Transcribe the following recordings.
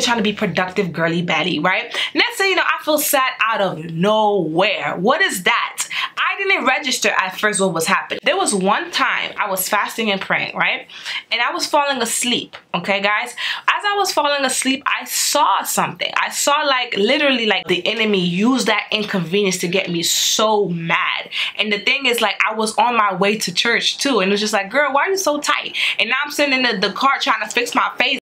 trying to be productive, girly baddie, right? Next thing you know, I feel sad out of nowhere. What is that? I didn't register at first what was happening. There was one time I was fasting and praying, right? And I was falling asleep, okay, guys? As I was falling asleep, I saw something. I saw like literally like the enemy use that inconvenience to get me so mad. And the thing is like I was on my way to church too. And it was just like, girl, why are you so tight? And now I'm sitting in the, the car trying to fix my face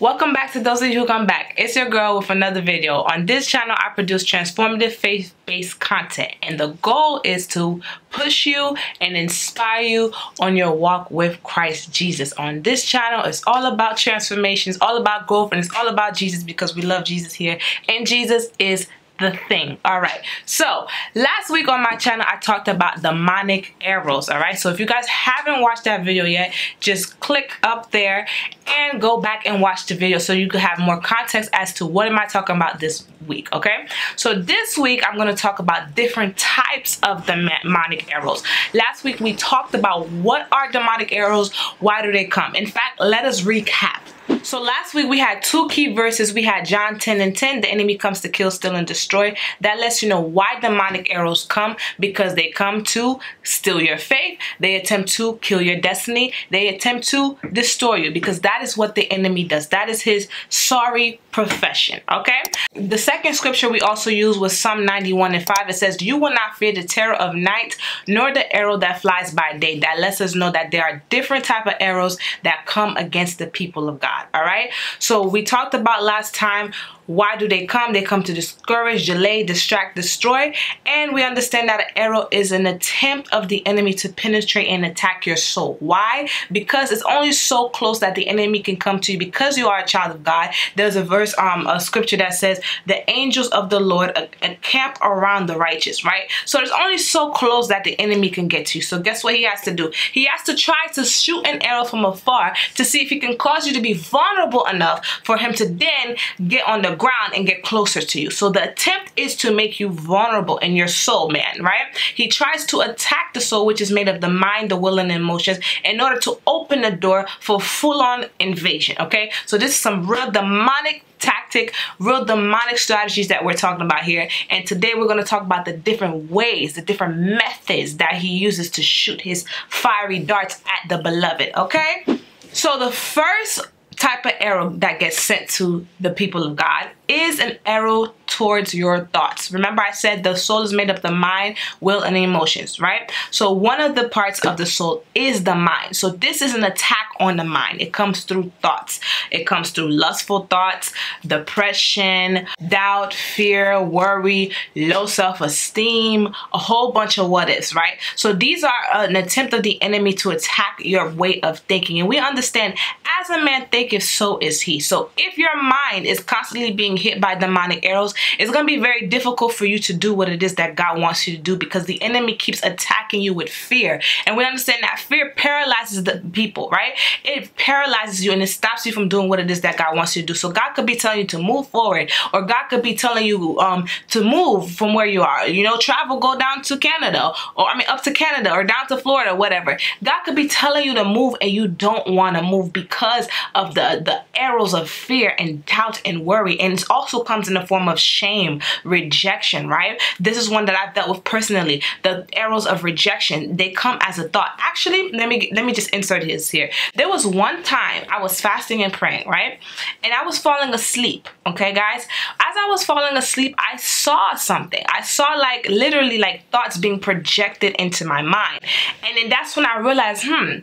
Welcome back to those of you who come back. It's your girl with another video. On this channel, I produce transformative faith-based content. And the goal is to push you and inspire you on your walk with Christ Jesus. On this channel, it's all about transformations, all about growth, and it's all about Jesus because we love Jesus here. And Jesus is the thing. All right. So last week on my channel i talked about demonic arrows. All right. So if you guys haven't watched that video yet just click up there and go back and watch the video so you can have more context as to what am i talking about this week. Okay. So this week i'm going to talk about different types of demonic arrows. Last week we talked about what are demonic arrows why do they come? In fact let us recap so last week we had two key verses. We had John 10 and 10. The enemy comes to kill, steal, and destroy. That lets you know why demonic arrows come. Because they come to steal your faith. They attempt to kill your destiny. They attempt to destroy you. Because that is what the enemy does. That is his sorry profession. Okay? The second scripture we also use was Psalm 91 and 5. It says, You will not fear the terror of night, nor the arrow that flies by day. That lets us know that there are different type of arrows that come against the people of God all right? So we talked about last time why do they come? They come to discourage, delay, distract, destroy. And we understand that an arrow is an attempt of the enemy to penetrate and attack your soul. Why? Because it's only so close that the enemy can come to you because you are a child of God. There's a verse, um, a scripture that says, the angels of the Lord encamp around the righteous, right? So it's only so close that the enemy can get to you. So guess what he has to do? He has to try to shoot an arrow from afar to see if he can cause you to be vulnerable enough for him to then get on the ground and get closer to you. So the attempt is to make you vulnerable in your soul, man, right? He tries to attack the soul, which is made of the mind, the will, and emotions, in order to open the door for full-on invasion, okay? So this is some real demonic tactic, real demonic strategies that we're talking about here. And today we're going to talk about the different ways, the different methods that he uses to shoot his fiery darts at the beloved, okay? So the first type of arrow that gets sent to the people of God is an arrow towards your thoughts. Remember I said the soul is made up of the mind, will, and emotions, right? So one of the parts of the soul is the mind. So this is an attack on the mind. It comes through thoughts. It comes through lustful thoughts, depression, doubt, fear, worry, low self-esteem, a whole bunch of what ifs, right? So these are an attempt of the enemy to attack your way of thinking. And we understand as a man thinketh, so is he. So if your mind is constantly being hit by demonic arrows, it's going to be very difficult for you to do what it is that God wants you to do because the enemy keeps attacking you with fear. And we understand that fear paralyzes the people, right? It paralyzes you and it stops you from doing what it is that God wants you to do. So God could be telling you to move forward or God could be telling you um, to move from where you are. You know, travel, go down to Canada or I mean up to Canada or down to Florida, whatever. God could be telling you to move and you don't want to move because of the, the arrows of fear and doubt and worry. And it also comes in the form of shame, rejection, right? This is one that I've dealt with personally. The arrows of rejection, they come as a thought. Actually, let me let me just insert this here. There was one time I was fasting and praying, right? And I was falling asleep, okay, guys? As I was falling asleep, I saw something. I saw like literally like thoughts being projected into my mind. And then that's when I realized, hmm,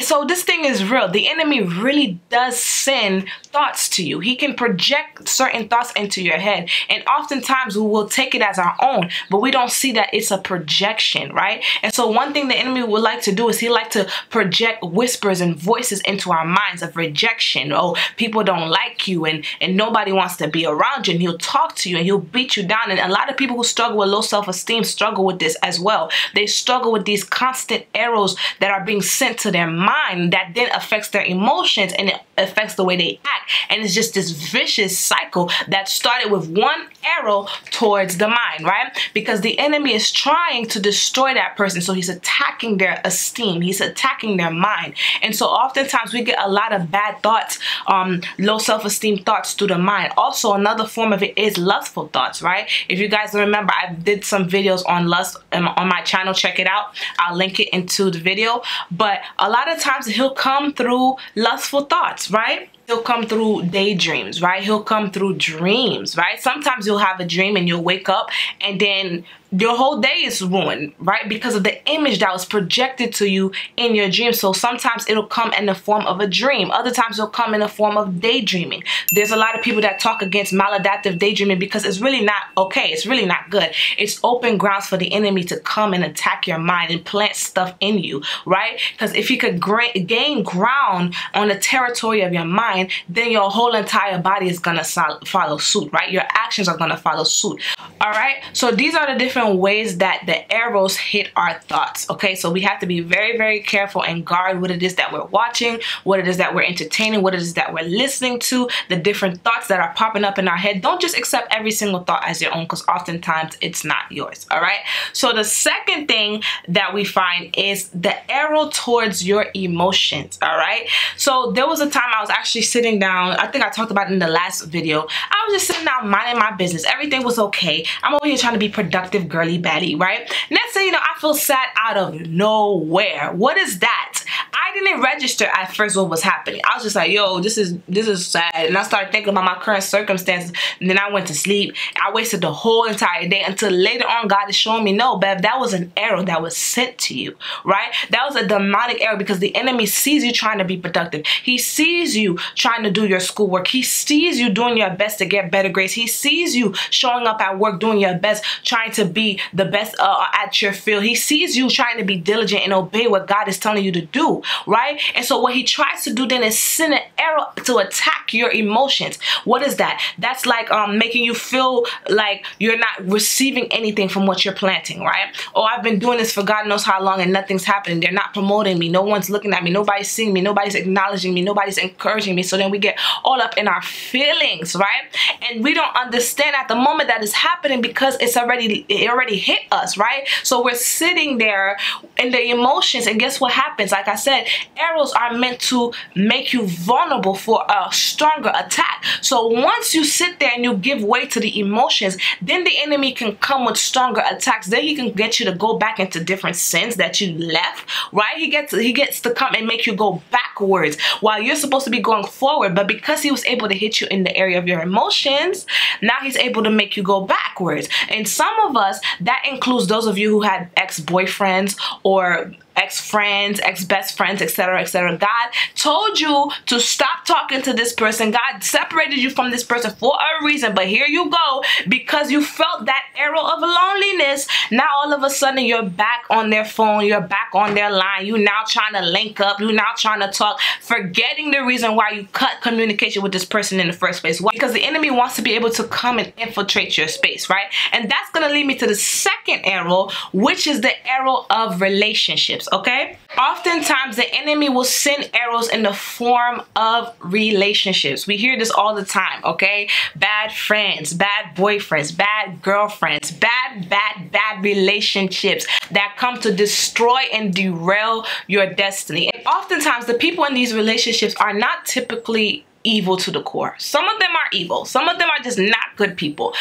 so this thing is real. The enemy really does send thoughts to you. He can project certain thoughts into your head. And oftentimes we will take it as our own, but we don't see that it's a projection, right? And so one thing the enemy would like to do is he like to project whispers and voices into our minds of rejection. Oh, people don't like you and, and nobody wants to be around you. And he'll talk to you and he'll beat you down. And a lot of people who struggle with low self-esteem struggle with this as well. They struggle with these constant arrows that are being sent to their mind mind that then affects their emotions and it affects the way they act. And it's just this vicious cycle that started with one arrow towards the mind, right? Because the enemy is trying to destroy that person. So he's attacking their esteem. He's attacking their mind. And so oftentimes we get a lot of bad thoughts, um, low self-esteem thoughts through the mind. Also, another form of it is lustful thoughts, right? If you guys remember, I did some videos on lust on my channel. Check it out. I'll link it into the video. But a lot of times he'll come through lustful thoughts, right? He'll come through daydreams, right? He'll come through dreams, right? Sometimes you'll have a dream and you'll wake up and then your whole day is ruined, right? Because of the image that was projected to you in your dream. So sometimes it'll come in the form of a dream. Other times it'll come in the form of daydreaming. There's a lot of people that talk against maladaptive daydreaming because it's really not okay. It's really not good. It's open grounds for the enemy to come and attack your mind and plant stuff in you, right? Because if you could gain ground on the territory of your mind, then your whole entire body is gonna follow suit, right? Your actions are gonna follow suit. All right. So these are the different different ways that the arrows hit our thoughts okay so we have to be very very careful and guard what it is that we're watching what it is that we're entertaining what it is that we're listening to the different thoughts that are popping up in our head don't just accept every single thought as your own because oftentimes it's not yours all right so the second thing that we find is the arrow towards your emotions all right so there was a time I was actually sitting down I think I talked about in the last video I was just sitting down minding my business everything was okay I'm over here trying to be productive girly baddie, right? Next thing you know, I feel sad out of nowhere. What is that? I didn't register at first what was happening. I was just like, yo, this is this is sad. And I started thinking about my current circumstances. And then I went to sleep. I wasted the whole entire day until later on God is showing me, no, Bev, that was an arrow that was sent to you, right? That was a demonic arrow because the enemy sees you trying to be productive. He sees you trying to do your schoolwork. He sees you doing your best to get better grades. He sees you showing up at work, doing your best, trying to be the best uh, at your field. He sees you trying to be diligent and obey what God is telling you to do, right? And so what he tries to do then is send an arrow to attack your emotions. What is that? That's like um, making you feel like you're not receiving anything from what you're planting, right? Oh, I've been doing this for God knows how long and nothing's happening. They're not promoting me. No one's looking at me. Nobody's seeing me. Nobody's acknowledging me. Nobody's encouraging me. So then we get all up in our feelings, right? And we don't understand at the moment that is happening because it's already it already hit us, right? So we're sitting there in the emotions and guess what happens? Like I said, arrows are meant to make you vulnerable for a stronger attack. So once you sit there and you give way to the emotions, then the enemy can come with stronger attacks. Then he can get you to go back into different sins that you left, right? He gets he gets to come and make you go backwards while you're supposed to be going forward. But because he was able to hit you in the area of your emotions, now he's able to make you go backwards. And some of us, that includes those of you who had ex-boyfriends or ex-friends, ex-best friends, etc., etc. God told you to stop talking to this person. God separated you from this person for a reason, but here you go because you felt that arrow of loneliness. Now all of a sudden you're back on their phone, you're back on their line, you now trying to link up, you now trying to talk, forgetting the reason why you cut communication with this person in the first place. Why? Because the enemy wants to be able to come and infiltrate your space, right? And that's gonna lead me to the second arrow, which is the arrow of relationships okay? Oftentimes the enemy will send arrows in the form of relationships. We hear this all the time, okay? Bad friends, bad boyfriends, bad girlfriends, bad, bad, bad relationships that come to destroy and derail your destiny. And oftentimes the people in these relationships are not typically evil to the core. Some of them are evil. Some of them are just not good people.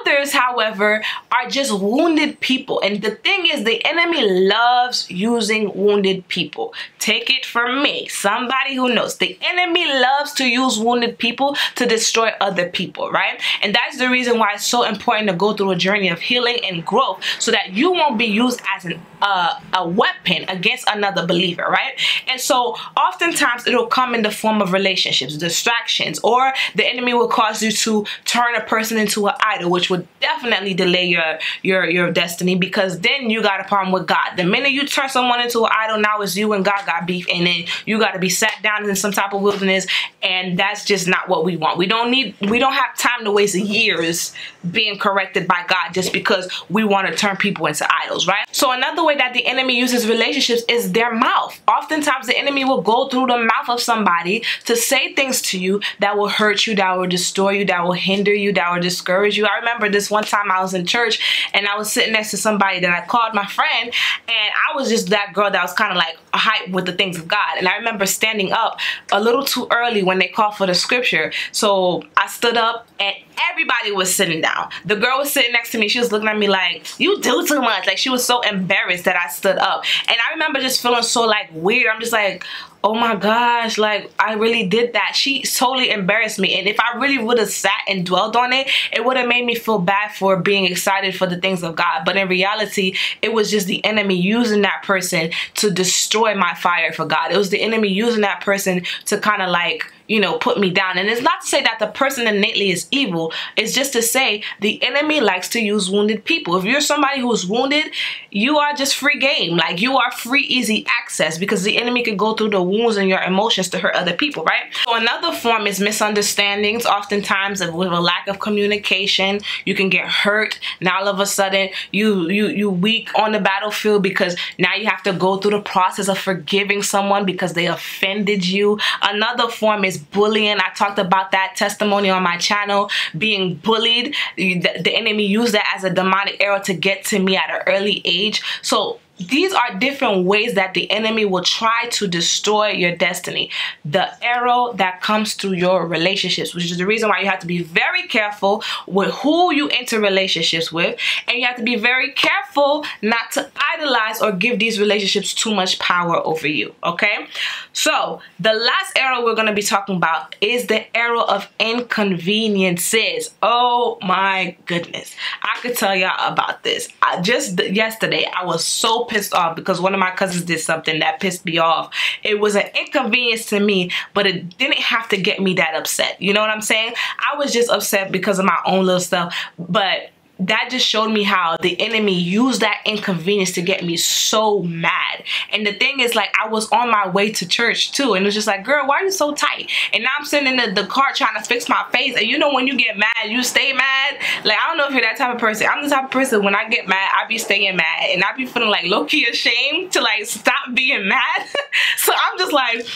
Others, however, are just wounded people. And the thing is, the enemy loves using wounded people. Take it from me, somebody who knows. The enemy loves to use wounded people to destroy other people, right? And that's the reason why it's so important to go through a journey of healing and growth so that you won't be used as an, uh, a weapon against another believer, right? And so oftentimes it'll come in the form of relationships. The distractions or the enemy will cause you to turn a person into an idol which would definitely delay your your your destiny because then you got a problem with God. The minute you turn someone into an idol now it's you and God got beef and then you got to be sat down in some type of wilderness and that's just not what we want. We don't need we don't have time to waste years being corrected by God just because we want to turn people into idols right? So another way that the enemy uses relationships is their mouth. Oftentimes the enemy will go through the mouth of somebody to say things to you that will hurt you that will destroy you that will hinder you that will discourage you. I remember this one time I was in church and I was sitting next to somebody that I called my friend and I was just that girl that was kind of like hype with the things of God. And I remember standing up a little too early when they called for the scripture. So I stood up and everybody was sitting down. The girl was sitting next to me. She was looking at me like, you do too much. Like she was so embarrassed that I stood up. And I remember just feeling so like weird. I'm just like, oh my gosh, like I really did that. She totally embarrassed me. And if I really would have sat and dwelled on it, it would have made me feel bad for being excited for the things of God. But in reality, it was just the enemy using that person to destroy my fire for God. It was the enemy using that person to kind of like you know, put me down. And it's not to say that the person innately is evil. It's just to say the enemy likes to use wounded people. If you're somebody who's wounded, you are just free game. Like you are free, easy access because the enemy can go through the wounds and your emotions to hurt other people, right? So another form is misunderstandings. Oftentimes with a lack of communication, you can get hurt. Now all of a sudden you, you, you weak on the battlefield because now you have to go through the process of forgiving someone because they offended you. Another form is bullying. I talked about that testimony on my channel, being bullied. The, the enemy used that as a demonic arrow to get to me at an early age. So these are different ways that the enemy will try to destroy your destiny. The arrow that comes through your relationships, which is the reason why you have to be very careful with who you enter relationships with. And you have to be very careful not to idolize or give these relationships too much power over you. Okay? So, the last arrow we're going to be talking about is the arrow of inconveniences. Oh my goodness. I could tell y'all about this. I, just yesterday, I was so pissed off because one of my cousins did something that pissed me off. It was an inconvenience to me, but it didn't have to get me that upset. You know what I'm saying? I was just upset because of my own little stuff, but that just showed me how the enemy used that inconvenience to get me so mad. And the thing is, like, I was on my way to church too, and it was just like, girl, why are you so tight? And now I'm sitting in the, the car trying to fix my face. And you know, when you get mad, you stay mad. Like, I don't know if you're that type of person. I'm the type of person when I get mad, I be staying mad, and I be feeling like low key ashamed to like stop being mad. so I'm just like,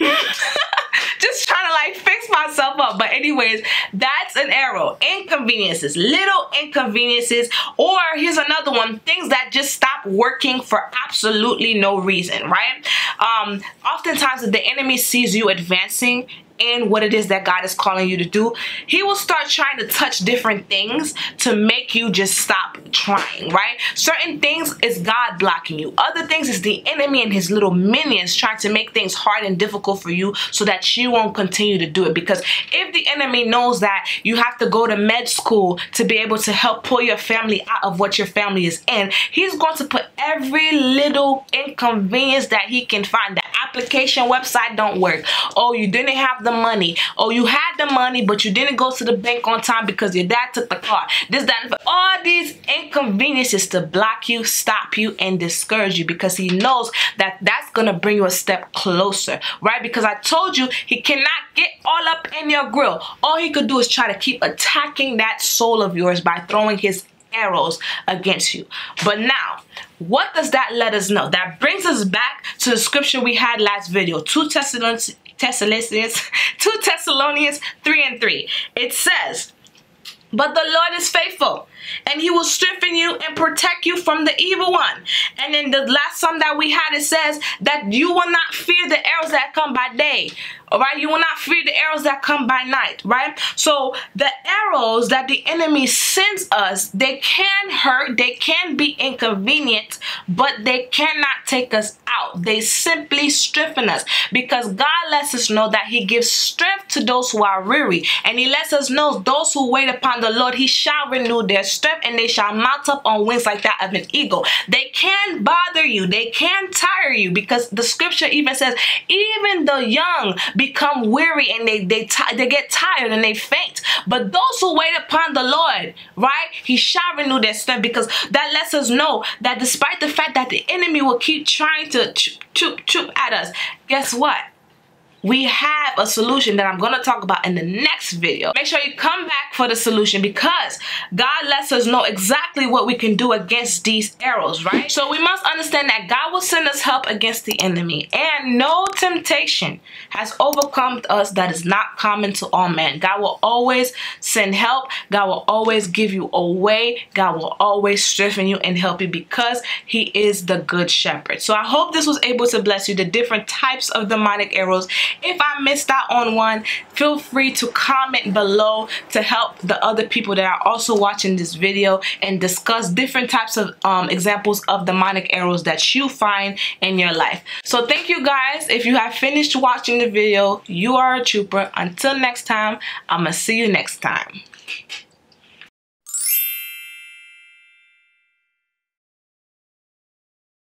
just like fix myself up. But anyways that's an arrow. Inconveniences. Little inconveniences. Or here's another one. Things that just stop working for absolutely no reason right? Um oftentimes if the enemy sees you advancing in what it is that God is calling you to do, he will start trying to touch different things to make you just stop trying, right? Certain things is God blocking you. Other things is the enemy and his little minions trying to make things hard and difficult for you so that you won't continue to do it. Because if the enemy knows that you have to go to med school to be able to help pull your family out of what your family is in, he's going to put every little inconvenience that he can find. The application website don't work. Oh, you didn't have the the money. Oh, you had the money, but you didn't go to the bank on time because your dad took the car. This, that, all these inconveniences to block you, stop you, and discourage you because he knows that that's going to bring you a step closer, right? Because I told you he cannot get all up in your grill. All he could do is try to keep attacking that soul of yours by throwing his arrows against you. But now, what does that let us know? That brings us back to the scripture we had last video, 2 Thessalonians Thessalonians, 2 Thessalonians 3 and 3. It says, But the Lord is faithful, and he will strengthen you and protect you from the evil one. And in the last Psalm that we had, it says that you will not fear the arrows that come by day, all right you will not fear the arrows that come by night right so the arrows that the enemy sends us they can hurt they can be inconvenient but they cannot take us out they simply strengthen us because god lets us know that he gives strength to those who are weary. And he lets us know those who wait upon the Lord, he shall renew their strength and they shall mount up on wings like that of an eagle. They can bother you. They can tire you because the scripture even says even the young become weary and they, they, they get tired and they faint. But those who wait upon the Lord, right, he shall renew their strength because that lets us know that despite the fact that the enemy will keep trying to choop, choop, choop at us, guess what? We have a solution that I'm going to talk about in the next video. Make sure you come back for the solution because God lets us know exactly what we can do against these arrows, right? So we must understand that God will send us help against the enemy and no temptation has overcome us that is not common to all men. God will always send help. God will always give you a way. God will always strengthen you and help you because he is the good shepherd. So I hope this was able to bless you the different types of demonic arrows if I missed out on one, feel free to comment below to help the other people that are also watching this video and discuss different types of um, examples of demonic arrows that you find in your life. So thank you guys. If you have finished watching the video, you are a trooper. Until next time, I'm going to see you next time.